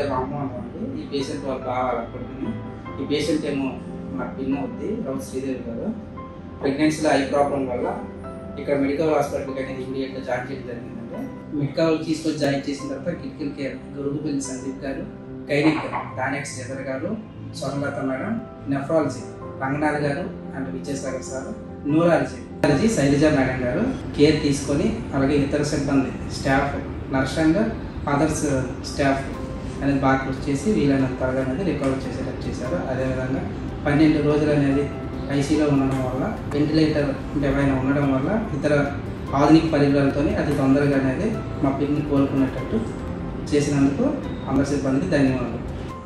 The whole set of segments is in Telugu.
డాక్టర్ రామ్మోహన్ గారు ఈ పేషెంట్ వాళ్ళు కావాలనుకుంటున్నాను ఈ పేషెంట్ ఏమో నాకు పిన్ అవుద్ది. రౌత్ శ్రీదేవి గారు ప్రెగ్నెన్సీలో ఐ ప్రాబ్లం వల్ల ఇక్కడ మెడికల్ హాస్పిటల్కి అనేది ఇమీడియట్గా జాయిన్ చేయడం జరిగిందంటే మెడికల్ తీసుకొని జాయిన్ చేసిన తర్వాత క్రిటికల్ కేర్ గురుగుపల్లి సందీప్ గారు గైనిక్ డానెక్స్ జతర్ గారు స్వర్ణలత మేడం నెఫ్రాలజీ రంగనాథ్ గారు and Vijayasagar sir neurology neurology Shailaja madam గారు కేర్ తీసుకొని అలాగే ఇతర సిబ్బంది స్టాఫ్ నర్సింగ్ అదర్స్ స్టాఫ్ అనేది బాగా కృషి చేసి వీలైనంత త్వరగా అనేది రికవర్ చేసేటట్టు చేశారు. అదేవిధంగా పన్నెండు రోజులు అనేది ఐసీలో ఉండడం వల్ల వెంటిలేటర్ ఏమైనా ఉండడం వల్ల ఇతర ఆధునిక పరికరాలతో అతి తొందరగా అనేది మా పిన్ని కోలుకునేటట్టు చేసినందుకు అందరి సిబ్బందికి ధన్యవాదాలు.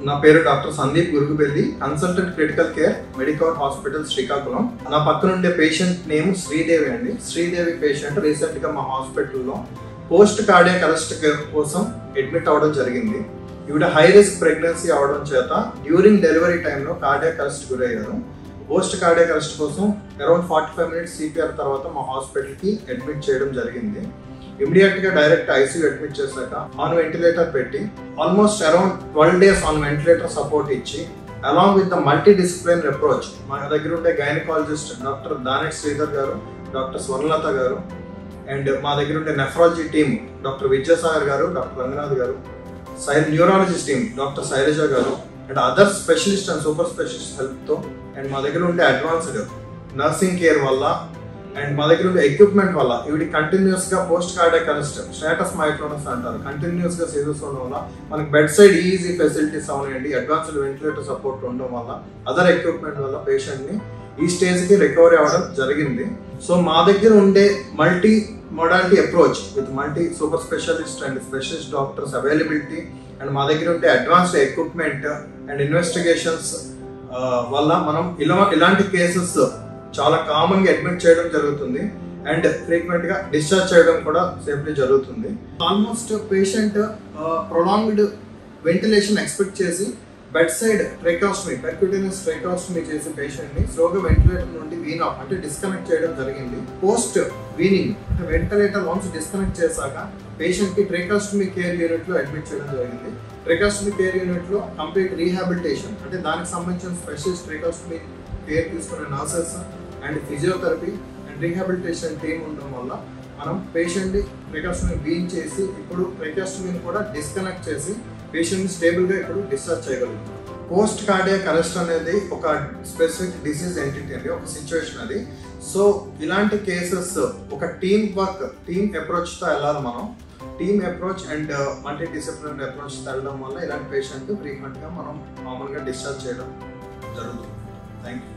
నా పేరు doctor Sandeep Gurugubelli consultant critical care medical hospital Srikakulam. నా పక్కన ఉండే పేషెంట్ నేమ్ శ్రీదేవి అండి. శ్రీదేవి పేషెంట్ రీసెంట్గా మా హాస్పిటల్లో పోస్ట్ కార్డియాక్ అరెస్ట్ కేర్ కోసం అడ్మిట్ అవ్వడం జరిగింది. ఈవిడ హై రిస్క్ ప్రెగ్నెన్సీ అవడం చేత డ్యూరింగ్ డెలివరీ టైంలో కార్డియాక్ అరెస్ట్ గురయ్యారు. పోస్ట్ కార్డియాక్ అరెస్ట్ కోసం around forty five minutes CPR తర్వాత మా హాస్పిటల్కి అడ్మిట్ చేయడం జరిగింది. ఇమీడియట్గా డైరెక్ట్ ఐసీయూ అడ్మిట్ చేశాక ఆన్ వెంటిలేటర్ పెట్టి almost around twelve days on ventilator support ఇచ్చి along with the multi discipline approach మా దగ్గర ఉండే గైనకాలజిస్ట్ డాక్టర్ దానెట్ శ్రీధర్ గారు డాక్టర్ స్వర్ణలత గారు అండ్ మా దగ్గర ఉండే నెఫ్రాలజీ టీమ్ డాక్టర్ విద్యాసాగర్ గారు డాక్టర్ రంగనాథ్ గారు న్యూరాలజిస్ట్ టీమ్ డాక్టర్ శైలజ గారు and other specialist and super specialist హెల్ప్తో and మా దగ్గర ఉండే అడ్వాన్స్డ్ నర్సింగ్ కేర్ వల్ల అండ్ మా దగ్గర ఉండే ఎక్విప్మెంట్ వల్ల ఇవి కంటిన్యూస్గా post cardiac arrest status myoclonus అంటారు. కంటిన్యూస్గా గా ఉండడం వల్ల మనకి బెడ్ సైడ్ ఈజీ ఫెసిలిటీస్ అవునాయండి అడ్వాన్స్డ్ వెంటిలేటర్ సపోర్ట్ ఉండడం వల్ల అదర్ ఎక్విప్మెంట్ వల్ల పేషెంట్ని ఈ స్టేజ్కి రికవరీ అవ్వడం జరిగింది. సో మా దగ్గర ఉండే multi modality approach with multi super specialist and specialist doctors availability and మా దగ్గర ఉండే అడ్వాన్స్డ్ ఎక్విప్మెంట్ అండ్ ఇన్వెస్టిగేషన్స్ వల్ల మనం ఇలా ఇలాంటి కేసెస్ చాలా కామన్గా అడ్మిట్ చేయడం జరుగుతుంది అండ్ ఫ్రీక్వెంట్గా డిశ్చార్జ్ చేయడం కూడా సేఫ్లీ జరుగుతుంది. Almost patient prolonged ventilation expect చేసి bed side tracheostomy percutaneous tracheostomy చేసే పేషెంట్ని స్లోగా వెంటిలేటర్ నుండి వీన్ ఆఫ్ అంటే డిస్కనెక్ట్ చేయడం జరిగింది. పోస్ట్ వీనింగ్ అంటే వెంటిలేటర్ వన్స్ డిస్కనెక్ట్ చేశాక పేషెంట్కి ట్రైకాస్టమీ కేర్ యూనిట్లో అడ్మిట్ చేయడం జరిగింది. ట్రైకాస్టమీ కేర్ యూనిట్లో కంప్లీట్ రీహాబిలిటేషన్ అంటే దానికి సంబంధించిన స్పెషలిస్ట్ ట్రైకాస్టమీ కేర్ తీసుకునే nurses and physiotherapy and rehabilitation team ఉండడం వల్ల మనం పేషెంట్ ట్రైకాస్టమీ వీన్ చేసి ఇప్పుడు ట్రైకాస్టమీని కూడా డిస్కనెక్ట్ చేసి పేషెంట్ స్టేబుల్గా ఇప్పుడు డిశ్చార్జ్ చేయగలుగుతాం పోస్ట్ కార్డియాక్ అరెస్ట్ అనేది ఒక స్పెసిఫిక్ డిసీజ్ ఎంటిటీ అండి ఒక సిచ్యువేషన్ అది. సో ఇలాంటి కేసెస్ ఒక టీమ్ వర్క్ టీమ్ అప్రోచ్తో వెళ్ళాలి మనం. Team approach and multi disciplinary approach వెళ్ళడం వల్ల ఇలాంటి పేషెంట్ ఫ్రీక్వెంట్గా మనం మామూలుగా డిశ్చార్జ్ చేయడం జరుగుతుంది. Thank you